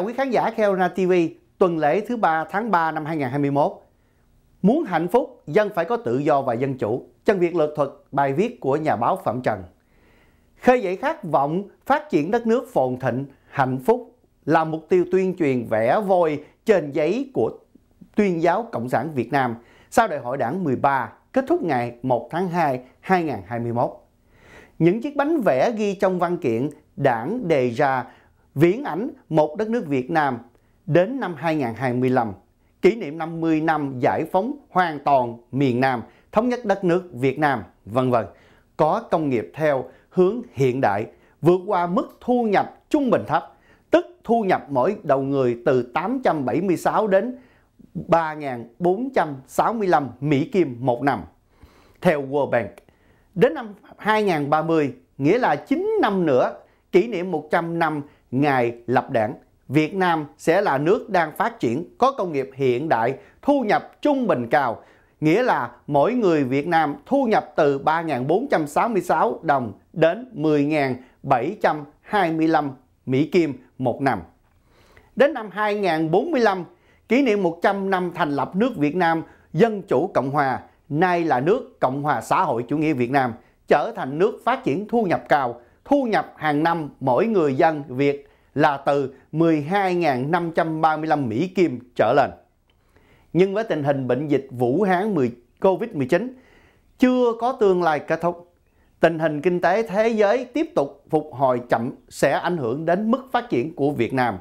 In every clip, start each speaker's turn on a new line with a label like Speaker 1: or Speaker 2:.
Speaker 1: Chào quý khán giả Kelna TV, tuần lễ thứ ba tháng 3 năm 2021. Muốn hạnh phúc, dân phải có tự do và dân chủ. Chân Việt lược thuật bài viết của nhà báo Phạm Trần. Khơi dậy khát vọng phát triển đất nước phồn thịnh, hạnh phúc là mục tiêu tuyên truyền vẽ vôi trên giấy của tuyên giáo Cộng sản Việt Nam sau đại hội đảng 13 kết thúc ngày 1 tháng 2 2021. Những chiếc bánh vẽ ghi trong văn kiện đảng đề ra viễn ảnh một đất nước Việt Nam đến năm 2025, kỷ niệm 50 năm giải phóng hoàn toàn miền Nam, thống nhất đất nước Việt Nam, vân vân, có công nghiệp theo hướng hiện đại, vượt qua mức thu nhập trung bình thấp, tức thu nhập mỗi đầu người từ 876 đến 3.465 Mỹ Kim một năm. Theo World Bank, đến năm 2030, nghĩa là 9 năm nữa, kỷ niệm 100 năm ngày lập đảng, Việt Nam sẽ là nước đang phát triển, có công nghiệp hiện đại, thu nhập trung bình cao, nghĩa là mỗi người Việt Nam thu nhập từ 3.466 đồng đến 10.725 Mỹ Kim một năm. Đến năm 2045, kỷ niệm 100 năm thành lập nước Việt Nam Dân Chủ Cộng Hòa, nay là nước Cộng Hòa Xã hội Chủ nghĩa Việt Nam, trở thành nước phát triển thu nhập cao, thu nhập hàng năm mỗi người dân Việt là từ 12.535 Mỹ Kim trở lên. Nhưng với tình hình bệnh dịch Vũ Hán COVID-19 chưa có tương lai kết thúc, tình hình kinh tế thế giới tiếp tục phục hồi chậm sẽ ảnh hưởng đến mức phát triển của Việt Nam.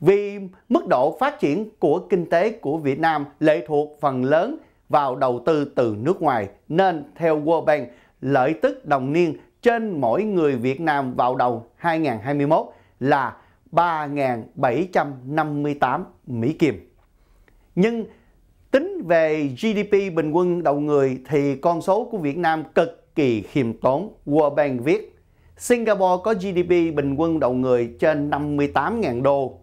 Speaker 1: Vì mức độ phát triển của kinh tế của Việt Nam lệ thuộc phần lớn vào đầu tư từ nước ngoài nên theo World Bank, lợi tức đồng niên trên mỗi người Việt Nam vào đầu 2021 là 3.758 Mỹ Kim. Nhưng tính về GDP bình quân đầu người thì con số của Việt Nam cực kỳ khiêm tốn. World Bank viết, Singapore có GDP bình quân đầu người trên 58.000 đô,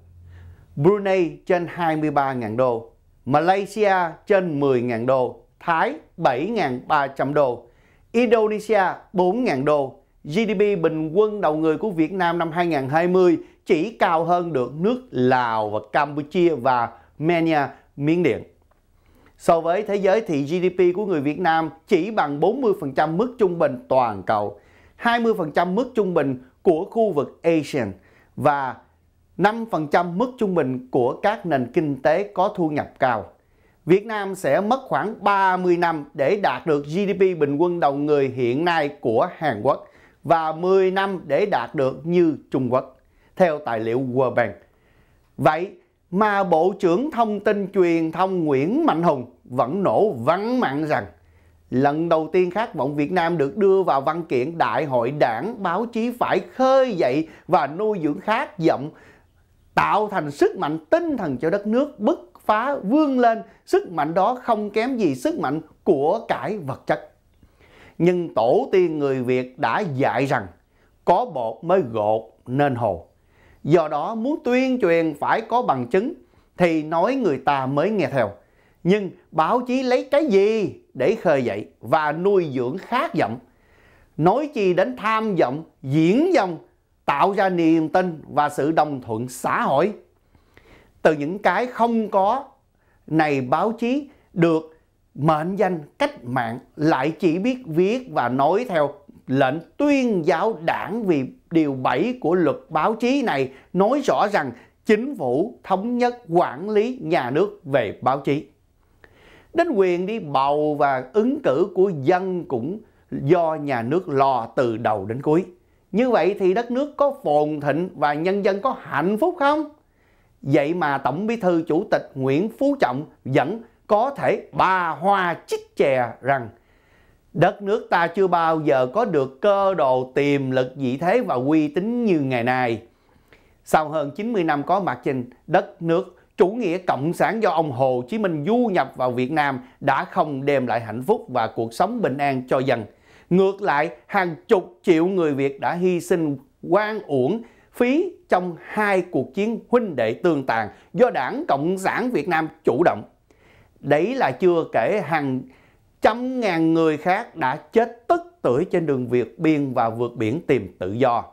Speaker 1: Brunei trên 23.000 đô, Malaysia trên 10.000 đô, Thái 7.300 đô, Indonesia 4.000 đô. GDP bình quân đầu người của Việt Nam năm 2020 chỉ cao hơn được nước Lào và Campuchia và Myanmar, Miến Điện. So với thế giới thì GDP của người Việt Nam chỉ bằng 40% mức trung bình toàn cầu, 20% mức trung bình của khu vực ASEAN và 5% mức trung bình của các nền kinh tế có thu nhập cao. Việt Nam sẽ mất khoảng 30 năm để đạt được GDP bình quân đầu người hiện nay của Hàn Quốc và 10 năm để đạt được như Trung Quốc, theo tài liệu World Bank. Vậy mà Bộ trưởng Thông tin Truyền thông Nguyễn Mạnh Hùng vẫn nổ vắng mặn rằng lần đầu tiên khát vọng Việt Nam được đưa vào văn kiện Đại hội đảng báo chí phải khơi dậy và nuôi dưỡng khát vọng tạo thành sức mạnh tinh thần cho đất nước bức phá vươn lên, sức mạnh đó không kém gì sức mạnh của cải vật chất. Nhưng tổ tiên người Việt đã dạy rằng có bột mới gột nên hồ. Do đó muốn tuyên truyền phải có bằng chứng thì nói người ta mới nghe theo. Nhưng báo chí lấy cái gì để khơi dậy và nuôi dưỡng khát vọng? Nói chi đến tham vọng, diễn vọng, tạo ra niềm tin và sự đồng thuận xã hội. Từ những cái không có này báo chí được, mệnh danh cách mạng lại chỉ biết viết và nói theo lệnh tuyên giáo đảng vì điều 7 của luật báo chí này, nói rõ rằng chính phủ thống nhất quản lý nhà nước về báo chí. Đến quyền đi bầu và ứng cử của dân cũng do nhà nước lo từ đầu đến cuối. Như vậy thì đất nước có phồn thịnh và nhân dân có hạnh phúc không? Vậy mà Tổng Bí thư Chủ tịch Nguyễn Phú Trọng vẫn có thể bà hoa chích chè rằng đất nước ta chưa bao giờ có được cơ đồ tiềm lực vị thế và uy tín như ngày nay. Sau hơn 90 năm có mặt trên đất nước, chủ nghĩa cộng sản do ông Hồ Chí Minh du nhập vào Việt Nam đã không đem lại hạnh phúc và cuộc sống bình an cho dân. Ngược lại, hàng chục triệu người Việt đã hy sinh quan uổng phí trong hai cuộc chiến huynh đệ tương tàn do Đảng Cộng sản Việt Nam chủ động. Đấy là chưa kể hàng trăm ngàn người khác đã chết tức tưởi trên đường Việt biên và vượt biển tìm tự do.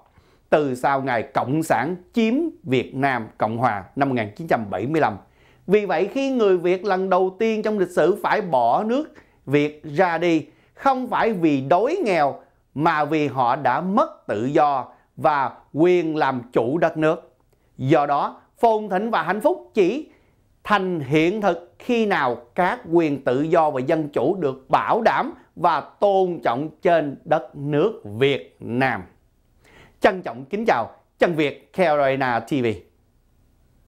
Speaker 1: từ sau ngày Cộng sản chiếm Việt Nam Cộng Hòa năm 1975. Vì vậy khi người Việt lần đầu tiên trong lịch sử phải bỏ nước Việt ra đi, không phải vì đói nghèo mà vì họ đã mất tự do và quyền làm chủ đất nước. Do đó, phồn thịnh và hạnh phúc chỉ thành hiện thực khi nào các quyền tự do và dân chủ được bảo đảm và tôn trọng trên đất nước Việt Nam. Trân trọng kính chào Chân Việt Carolina TV.